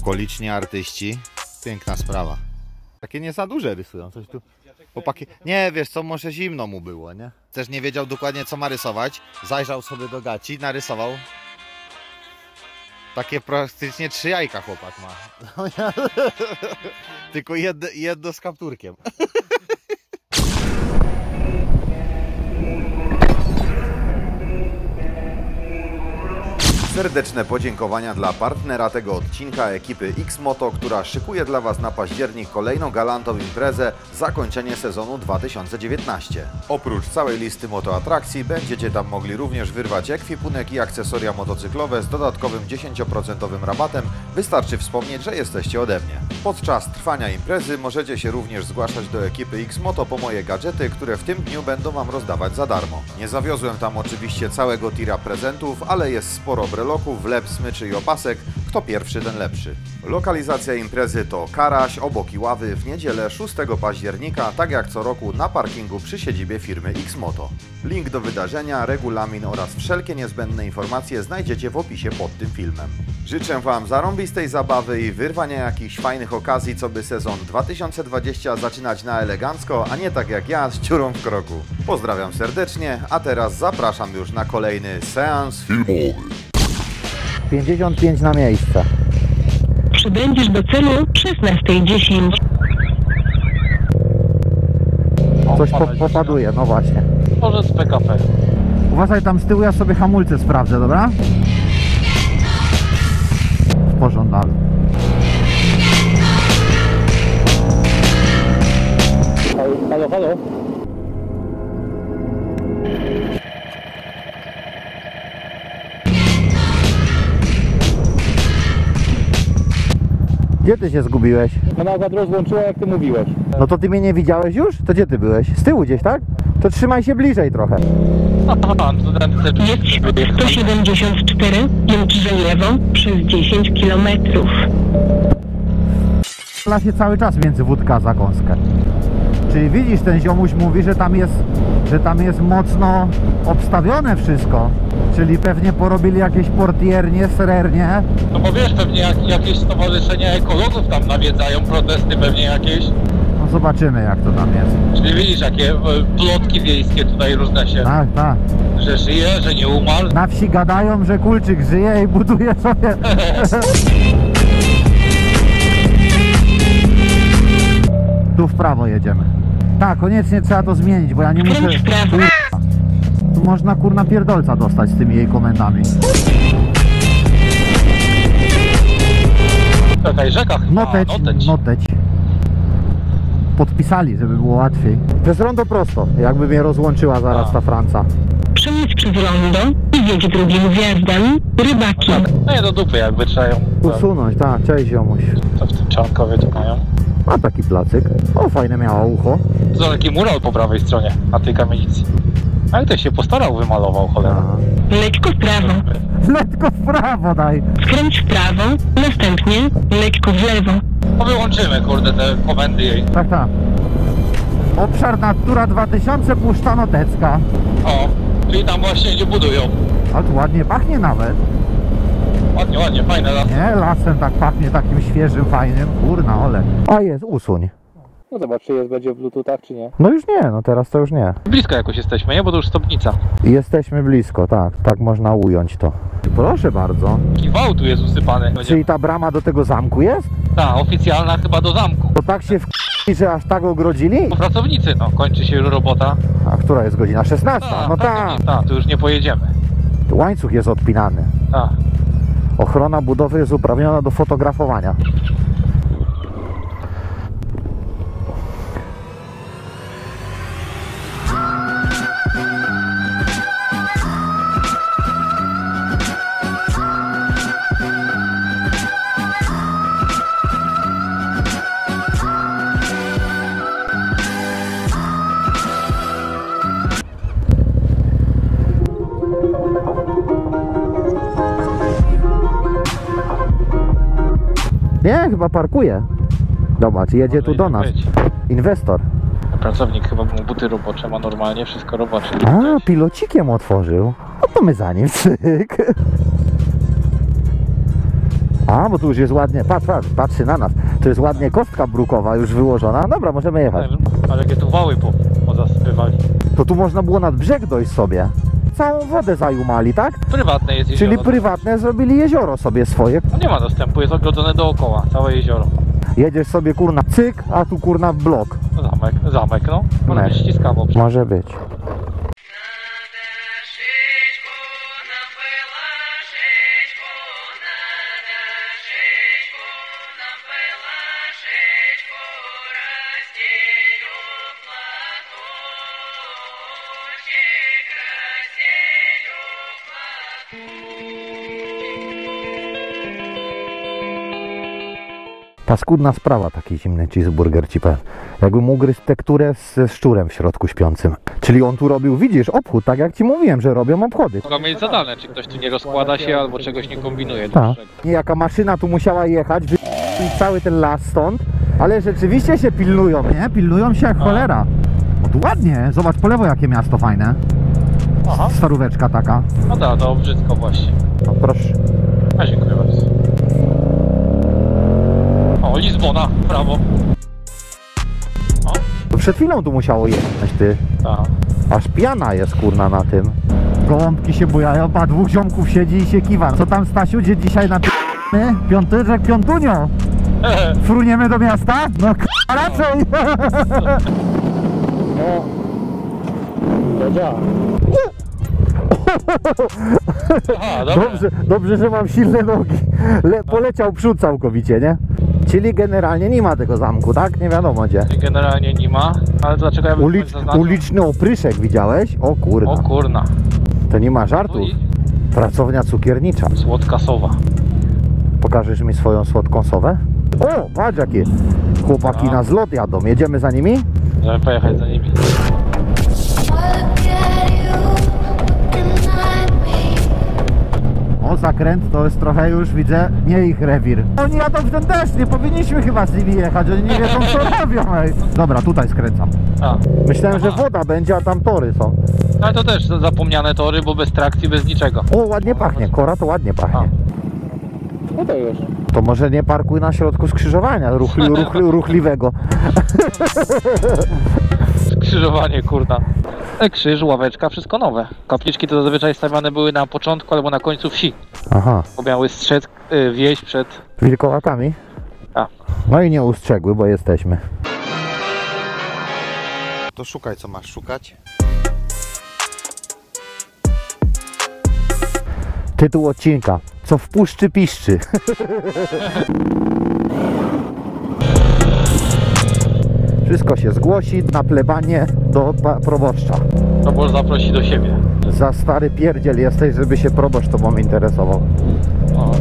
Okoliczni artyści. Piękna sprawa. Takie nie za duże rysują. Coś tu... Chłopaki... Nie, wiesz co, może zimno mu było, nie? Też nie wiedział dokładnie co ma rysować. Zajrzał sobie do gaci, narysował. Takie praktycznie trzy jajka chłopak ma. Tylko jedno, jedno z kapturkiem. Serdeczne podziękowania dla partnera tego odcinka ekipy X-Moto, która szykuje dla Was na październik kolejną galantową imprezę zakończenie sezonu 2019. Oprócz całej listy motoatrakcji będziecie tam mogli również wyrwać ekwipunek i akcesoria motocyklowe z dodatkowym 10% rabatem. Wystarczy wspomnieć, że jesteście ode mnie. Podczas trwania imprezy możecie się również zgłaszać do ekipy X-Moto po moje gadżety, które w tym dniu będą Wam rozdawać za darmo. Nie zawiozłem tam oczywiście całego tira prezentów, ale jest sporo breloków, wlep, smyczy i opasek. Kto pierwszy, ten lepszy. Lokalizacja imprezy to Karaś, obok Iławy, w niedzielę 6 października, tak jak co roku na parkingu przy siedzibie firmy Xmoto. Link do wydarzenia, regulamin oraz wszelkie niezbędne informacje znajdziecie w opisie pod tym filmem. Życzę Wam zarąbistej zabawy i wyrwania jakichś fajnych okazji, co by sezon 2020 zaczynać na elegancko, a nie tak jak ja z dziurą w kroku. Pozdrawiam serdecznie, a teraz zapraszam już na kolejny seans filmowy. 55 na miejsce. Przybędziesz do celu 16.10. Coś po, popaduje, no właśnie. Może z PKP. Uważaj tam z tyłu, ja sobie hamulce sprawdzę, dobra? W pożądalu. Halo, halo. Gdzie ty się zgubiłeś? No nawet rozłączyła jak ty mówiłeś. No to ty mnie nie widziałeś już? To gdzie ty byłeś? Z tyłu gdzieś, tak? To trzymaj się bliżej trochę. Jedź 174, jedź w lewo przez 10 kilometrów. Pla się cały czas między wódka a zakąskę. Czyli widzisz, ten ziomuś mówi, że tam jest, że tam jest mocno obstawione wszystko. Czyli pewnie porobili jakieś portiernie, serernie. No bo wiesz, pewnie jak, jakieś stowarzyszenia ekologów tam nawiedzają, protesty pewnie jakieś. No zobaczymy jak to tam jest. Czyli widzisz, jakie e, plotki wiejskie tutaj różne się, Tak, tak. że żyje, że nie umarł. Na wsi gadają, że kulczyk żyje i buduje sobie. Tu w prawo jedziemy. Tak, koniecznie trzeba to zmienić, bo ja nie muszę. Kręć w prawo. Tu można kurna pierdolca dostać z tymi jej komendami. Czekaj, rzeka chyba, Noteć, Noteć. noteć. Podpisali, żeby było łatwiej. Przez rondo prosto, jakby mnie rozłączyła zaraz A. ta Franca. Przejedź przez rondo i jedź drugim wjazdem. Rybaki. No nie do dupy jakby trzeba ją... Usunąć, tak, cześć ziomuś. Co w tym czankowie tu mają? Ma taki placyk. O, fajne miała ucho. To taki mural po prawej stronie, na tej kamienicy. Ale ktoś się postarał, wymalował cholera. A. Lekko w prawo. Lekko w prawo daj. Skręć w prawo, następnie lekko w lewo. No wyłączymy, kurde, te komendy jej. Tak, tak. Obszar Natura 2000 Puszcza Notecka. O, czyli tam właśnie nie budują. Ale tu ładnie pachnie nawet. Ładnie, ładnie, fajne lasy. Nie, lasem tak pachnie, takim świeżym, fajnym. Kurna, ole. A jest, usuń. No zobacz, czy jest będzie w Bluetoothach, czy nie. No już nie, no teraz to już nie. Blisko jakoś jesteśmy, nie? Bo to już stopnica. Jesteśmy blisko, tak. Tak można ująć to. Proszę bardzo. Taki wał tu jest usypany. Czyli ta brama do tego zamku jest? Ta, oficjalna chyba do zamku. To tak się w że aż tak ogrodzili? Po pracownicy, no, kończy się już robota. A która jest godzina? 16? No tak. Tak, tu już nie pojedziemy. Łańcuch jest odpinany. Tak. Ochrona budowy jest uprawniona do fotografowania. Nie, chyba parkuje. Zobacz, jedzie tu do nas. Inwestor. Pracownik chyba mu buty robocze ma normalnie, wszystko robocze. A, pilocikiem otworzył. No to my za nim, cyk. A, bo tu już jest ładnie, patrz, patrz, patrzy na nas. To jest ładnie kostka brukowa już wyłożona. Dobra, możemy jechać. Ale jakie tu wały po, pozasypywali. To tu można było nad brzeg dojść sobie. Całą wodę zajumali, tak? Prywatne jest jezioro. Czyli prywatne zrobili jezioro sobie swoje. No nie ma dostępu, jest ogrodzone dookoła, całe jezioro. Jedziesz sobie kurna cyk, a tu kurna blok. Zamek, zamek no. Może być ściskawo. Może być. Paskudna sprawa taki zimny cheeseburger ci powiem. Jakbym ugryzł tekturę ze szczurem w środku śpiącym. Czyli on tu robił, widzisz, obchód, tak jak ci mówiłem, że robią obchody. Mogą mieć zadane, czy ktoś tu nie rozkłada się albo czegoś nie kombinuje. Tak. Niejaka maszyna tu musiała jechać, wy... cały ten las stąd. Ale rzeczywiście się pilnują, nie? Pilnują się jak cholera. O, tu ładnie, zobacz po lewo jakie miasto fajne. Aha, Staróweczka taka. no da, to brzydko właśnie. No proszę. A dziękuję bardzo. O, Lizbona, brawo. O, To Przed chwilą tu musiało jechać, ty. tak. Aż piana jest kurna na tym. Gołąbki się bujają, a dwóch ziomków siedzi i się kiwa. Co tam Stasiu, gdzie dzisiaj na Piątyczek, piątunio. Fruniemy do miasta? No k***a, raczej. Aha, dobra. Dobrze, dobrze, że mam silne nogi. Le, poleciał przód całkowicie, nie? Czyli generalnie nie ma tego zamku, tak? Nie wiadomo gdzie. Generalnie nie ma, ale dlaczego ja bym Ulic, zaznaczył? uliczny opryszek widziałeś? O O kurna, kurna. to nie ma No żartów. i Pracownia cukiernicza. słodka sowa. Pokażesz mi swoją słodką sowę? O, patrz jakie chłopaki A. na zlot jadą. Jedziemy za nimi? Żeby pojechać za nimi. O, zakręt to jest trochę już, widzę, nie ich rewir. Oni jadą w ten deszcz, nie powinniśmy chyba z nimi jechać, oni nie wiedzą co robią, ej. Dobra, tutaj skręcam. A, Myślałem, że woda będzie, a tam tory są. ale to też zapomniane tory, bo bez trakcji, bez niczego. O, ładnie pachnie, kora to ładnie pachnie. No to już. To może nie parkuj na środku skrzyżowania ruchli, ruchli, ruchliwego. Skrzyżowanie, kurna. E, Krzyż, ławeczka, wszystko nowe. Kapliczki to zazwyczaj stawiane były na początku albo na końcu wsi, Aha, bo miały strzec y, wieś przed... wilkołakami? A. No i nie ustrzegły, bo jesteśmy. To szukaj co masz szukać. Tytuł odcinka. Co w puszczy piszczy. Wszystko się zgłosi na plebanie do proboszcza. Może zaprosi do siebie. Za stary pierdziel jesteś, żeby się proboszcz tobą interesował. O.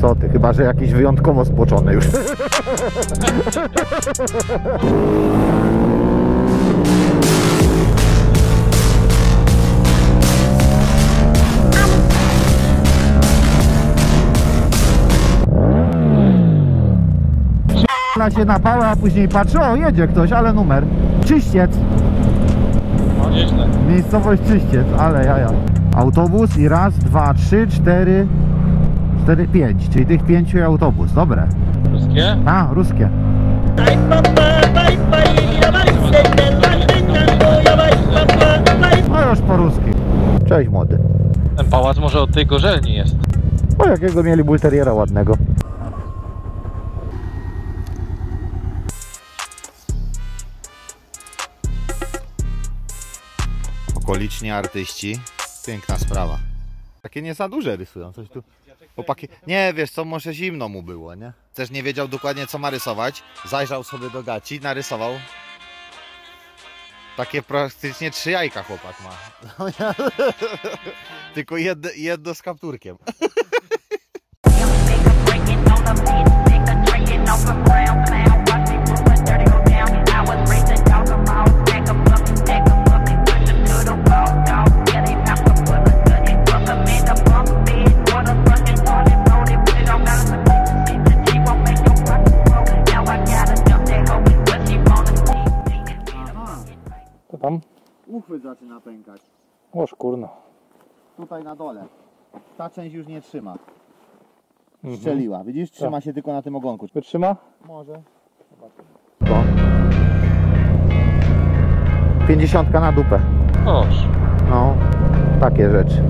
Co ty, chyba że jakiś wyjątkowo spoczony już. Na się na pałę, a później patrzy, o jedzie ktoś, ale numer. Czyściec, no nieźle. miejscowość Czyściec, ale jaja. Autobus i raz, dwa, trzy, cztery, cztery, pięć, czyli tych pięciu i autobus, dobre. Wszystkie? A, ruskie. No już po ruski. Cześć młody. Ten pałac może od tej gorzelni jest. O jakiego mieli bulteriera ładnego. Okoliczni artyści. Piękna sprawa. Takie nie za duże rysują. Coś tu. Chłopaki. Nie wiesz co, może zimno mu było, nie? Też nie wiedział dokładnie co ma rysować. Zajrzał sobie do gaci, narysował. Takie praktycznie trzy jajka chłopak ma. Tylko jedno, jedno z kapturkiem. Uchwyt zaczyna pękać. Oż kurno. Tutaj na dole. Ta część już nie trzyma. strzeliła. Widzisz, trzyma się tylko na tym ogonku. Wytrzyma? Może. To. 50 na dupę. Oż. No, takie rzeczy.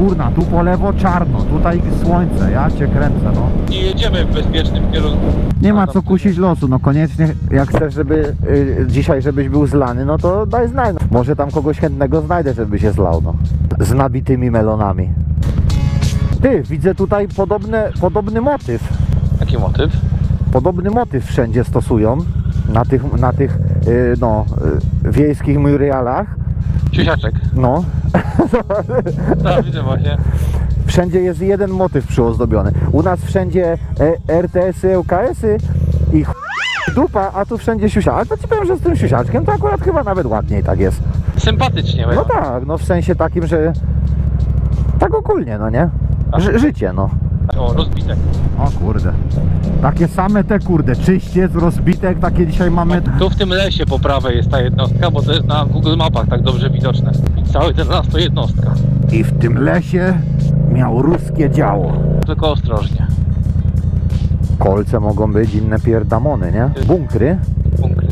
Kurna, tu po lewo czarno, tutaj słońce, ja cię kręcę, no. Nie jedziemy w bezpiecznym kierunku. Nie ma co kusić losu, no koniecznie jak chcesz, żeby y, dzisiaj, żebyś był zlany, no to daj znać. No. Może tam kogoś chętnego znajdę, żeby się zlał, no. Z nabitymi melonami. Ty, widzę tutaj podobne, podobny motyw. Jaki motyw? Podobny motyw wszędzie stosują na tych, na tych y, no, y, wiejskich murialach. Siusiaczek. No, Tak, widzę właśnie. wszędzie jest jeden motyw przyozdobiony. U nas wszędzie e, RTS-y, LKS-y i ch... dupa, a tu wszędzie siusia. Ale to ci powiem, że z tym siusiaczkiem to akurat chyba nawet ładniej tak jest. Sympatycznie. No No tak, no w sensie takim, że tak ogólnie, no nie? Ży, życie, no. O, rozbitek. O kurde. Takie same te kurde, czyściec, rozbitek, takie dzisiaj mamy. Tu w tym lesie po prawej jest ta jednostka, bo to jest na Google Mapach tak dobrze widoczne. I cały ten las to jednostka. I w tym lesie miał ruskie działo. Tylko ostrożnie. Kolce mogą być, inne pierdamony, nie? Bunkry Bunkry.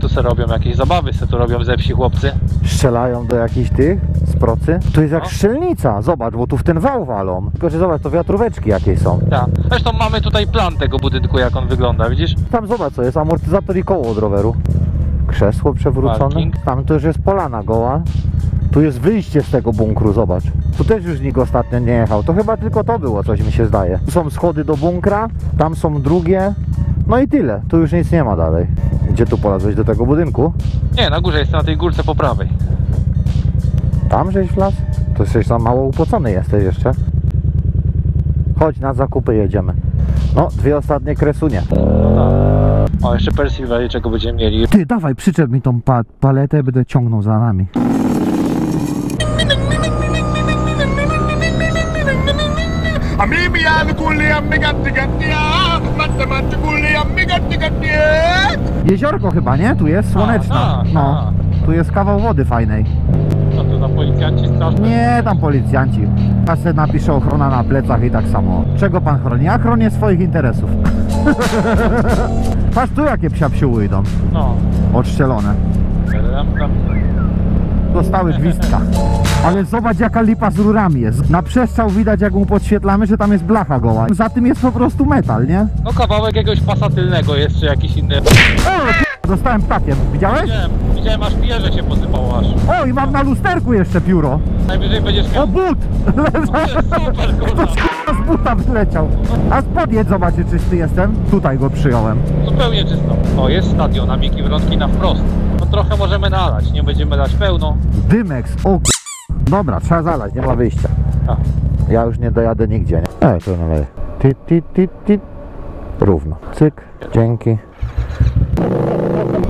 Tu se robią jakieś zabawy, se tu robią ze wsi chłopcy. strzelają do jakichś tych procy. To jest jak No. strzelnica, zobacz, bo tu w ten wał walą. Tylko, że zobacz, to wiatróweczki jakieś są. Tak. Zresztą mamy tutaj plan tego budynku, jak on wygląda, widzisz? Tam zobacz, co jest, amortyzator i koło od roweru. Krzesło przewrócone. Parking. Tam to już jest polana goła. Tu jest wyjście z tego bunkru, zobacz. Tu też już nikt ostatnio nie jechał. To chyba tylko to było, coś mi się zdaje. Tu są schody do bunkra, tam są drugie. No i tyle. Tu już nic nie ma dalej. Gdzie tu polazłeś do tego budynku? Nie, na górze jest na tej górce po prawej. Tam żeś w las? To jesteś tam mało upocony jesteś jeszcze. Chodź, na zakupy jedziemy. No, dwie ostatnie kresunie. O, jeszcze Persilveri, czego będziemy mieli. Ty, dawaj, przyczep mi tą pa paletę, będę ciągnął za nami. Jeziorko chyba, nie? Tu jest słoneczna. No. Tu jest kawał wody fajnej. Policjanci straszne? Nie, tam policjanci. A se napisze ochrona na plecach i tak samo. Czego pan chroni? Ja chronię swoich interesów. Patrz tu jakie psiapsiuły idą. No. Odszczelone. Dostały gwizdka. Ale zobacz jaka lipa z rurami jest. Na przestrzał widać jak mu podświetlamy, że tam jest blacha goła. Za tym jest po prostu metal, nie? No kawałek jakiegoś pasa tylnego jest, czy jakiś inny. O, dostałem ptakiem. Widziałeś? Widziałem, widziałem aż pierze się posypało aż. O, i mam na lusterku jeszcze pióro. Najwyżej będziesz O, miał... but! Super, kurwa. Z buta wyleciał. A podjedź, zobacz, czy czysty jestem. Tutaj go przyjąłem. Zupełnie czysto. O, jest stadion, a Miki Wrątki na wprost. No trochę możemy nalać, nie będziemy dać pełno. Dymex, o Dobra, trzeba zalać, nie ma wyjścia. Tak. Ja już nie dojadę nigdzie, nie? Ej, to naleję. Ty, ty, ty, ty. Równo. Cyk, dzięki.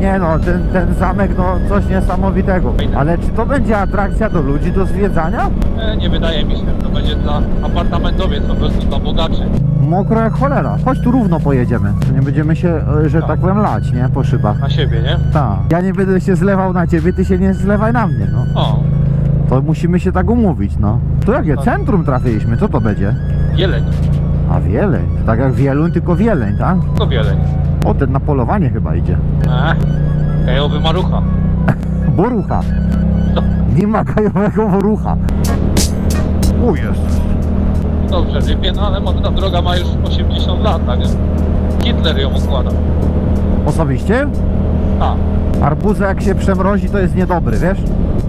Nie no, ten, ten zamek, no coś niesamowitego. Ale czy to będzie atrakcja do ludzi do zwiedzania? E, nie wydaje mi się, to będzie dla apartamentowiec, po prostu dla bogaczy. Mokro jak cholera. Chodź tu równo pojedziemy. To nie będziemy się, e, że tak powiem, lać, nie? Po szybach. Na siebie, nie? Tak. Ja nie będę się zlewał na ciebie, ty się nie zlewaj na mnie, no. O, To musimy się tak umówić, no. To jakie centrum trafiliśmy? Co to będzie? jeleń, A Wieleń. To tak jak Wieluń, tylko Wieleń, tak? to wieleń. O, ten na polowanie chyba idzie. E, kajowy marucha. Borucha. To Nie ma gajowego borucha. O jest. dobrze, rybie, no ale może ta droga ma już 80 lat, tak? Hitler ją układa. Osobiście? A, Arbuza jak się przemrozi, to jest niedobry, wiesz?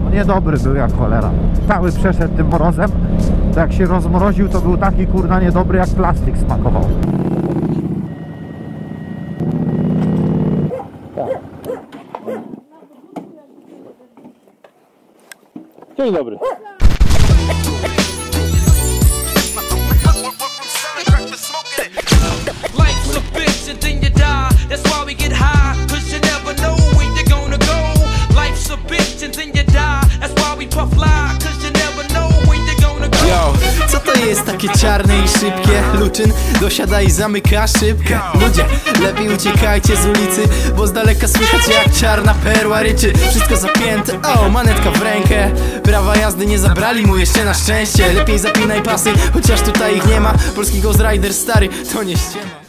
No niedobry był jak cholera. Cały przeszedł tym mrozem. To jak się rozmroził, to był taki kurna niedobry, jak plastik smakował. Dzień dobry. Takie czarne i szybkie. Luczyn dosiada i zamyka szybkę. Ludzie, lepiej uciekajcie z ulicy Bo z daleka słychać jak czarna perła ryczy. Wszystko zapięte, o, manetka w rękę. Prawa jazdy nie zabrali mu jeszcze na szczęście. Lepiej zapinaj pasy, chociaż tutaj ich nie ma. Polski Ghost Rider stary, to nie ściema